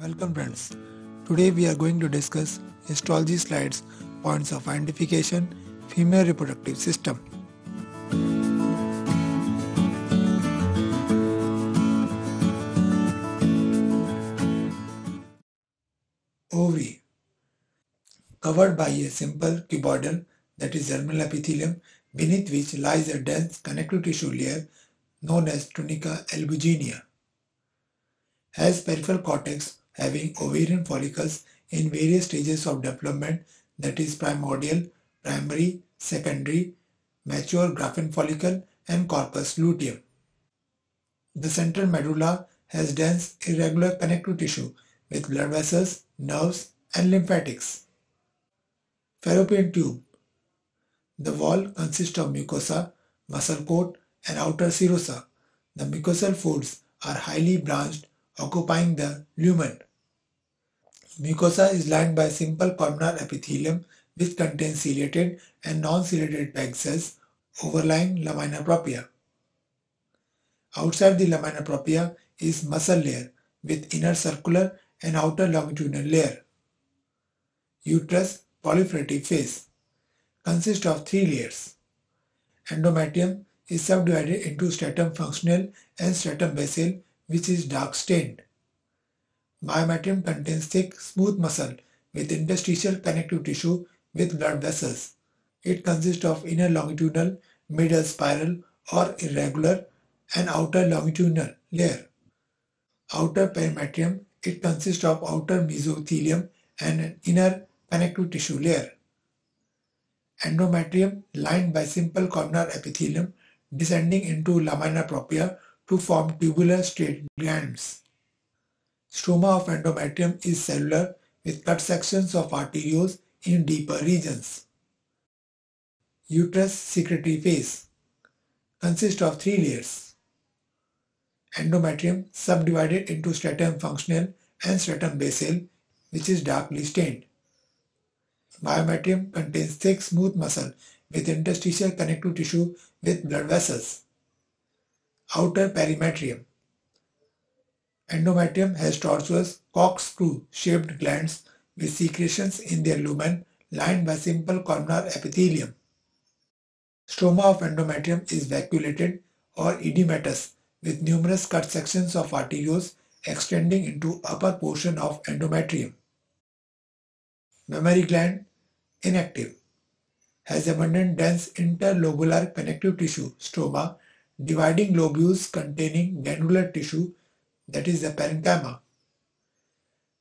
Welcome friends. Today we are going to discuss histology slides points of identification female reproductive system. Ovary covered by a simple cuboidal that is germinal epithelium beneath which lies a dense connective tissue layer known as tunica albuginea. Has peripheral cortex having ovarian follicles in various stages of development that is primordial, primary, secondary, mature Graafian follicle and corpus luteum. The central medulla has dense irregular connective tissue with blood vessels, nerves and lymphatics. Fallopian tube. The wall consists of mucosa, muscle coat and outer serosa. The mucosal folds are highly branched occupying the lumen. Mucosa is lined by simple columnar epithelium which contains ciliated and non-ciliated peg cells overlying lamina propria. Outside the lamina propria is muscle layer with inner circular and outer longitudinal layer. Uterus proliferative phase consists of three layers. Endometrium is subdivided into stratum functional and stratum basal which is dark stained. Myometrium contains thick, smooth muscle with interstitial connective tissue with blood vessels. It consists of inner longitudinal, middle spiral or irregular and outer longitudinal layer. Outer perimetrium, it consists of outer mesothelium and an inner connective tissue layer. Endometrium lined by simple columnar epithelium descending into lamina propria to form tubular straight glands. Stroma of endometrium is cellular with cut sections of arterioles in deeper regions. Uterus secretory phase consists of three layers. Endometrium subdivided into stratum functional and stratum basal which is darkly stained. Myometrium contains thick smooth muscle with interstitial connective tissue with blood vessels. Outer perimetrium Endometrium has tortuous corkscrew shaped glands with secretions in their lumen lined by simple columnar epithelium. Stroma of endometrium is vacuolated or edematous with numerous cut sections of arterioles extending into upper portion of endometrium. Mammary gland inactive has abundant dense interlobular connective tissue stroma dividing lobules containing glandular tissue that is the parenchyma.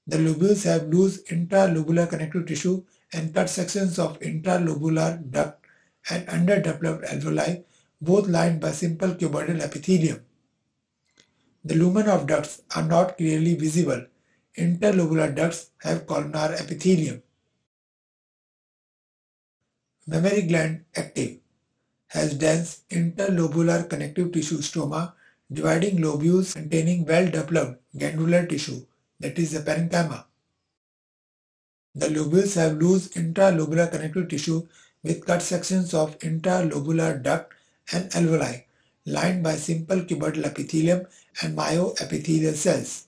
The lobules have loose intralobular connective tissue and cut sections of intralobular duct and underdeveloped alveoli, both lined by simple cuboidal epithelium. The lumen of ducts are not clearly visible. Interlobular ducts have columnar epithelium. Mammary gland active has dense interlobular connective tissue stroma dividing lobules containing well-developed glandular tissue, that is the parenchyma. The lobules have loose intralobular connective tissue with cut sections of intralobular duct and alveoli, lined by simple cuboidal epithelium and myoepithelial cells.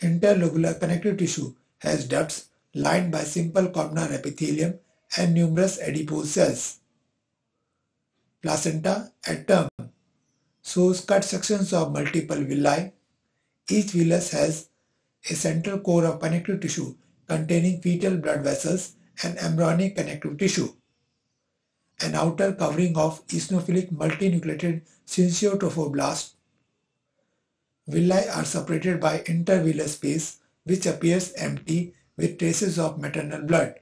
Interlobular connective tissue has ducts lined by simple columnar epithelium and numerous adipose cells. Placenta at term shows cut sections of multiple villi. Each villus has a central core of connective tissue containing fetal blood vessels and embryonic connective tissue. An outer covering of eosinophilic multinucleated syncytiotrophoblasts. Villi are separated by intervillous space which appears empty with traces of maternal blood.